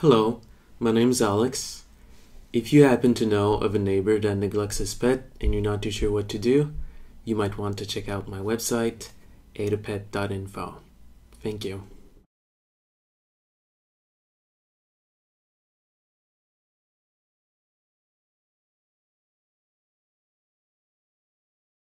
Hello, my name is Alex. If you happen to know of a neighbor that neglects his pet and you're not too sure what to do, you might want to check out my website, aidapet.info. Thank you.